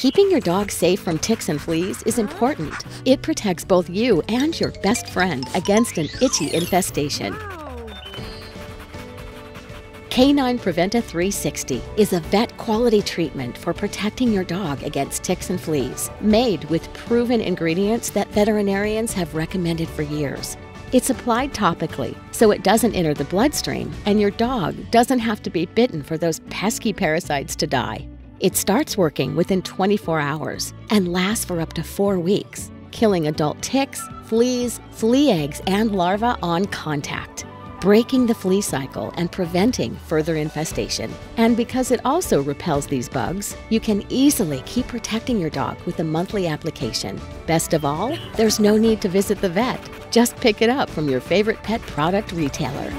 Keeping your dog safe from ticks and fleas is important. It protects both you and your best friend against an itchy infestation. K9 Praventa 360 is a vet quality treatment for protecting your dog against ticks and fleas, made with proven ingredients that veterinarians have recommended for years. It's applied topically, so it doesn't enter the bloodstream, and your dog doesn't have to be bitten for those pesky parasites to die. It starts working within 24 hours and lasts for up to four weeks, killing adult ticks, fleas, flea eggs, and larvae on contact breaking the flea cycle and preventing further infestation. And because it also repels these bugs, you can easily keep protecting your dog with a monthly application. Best of all, there's no need to visit the vet. Just pick it up from your favorite pet product retailer.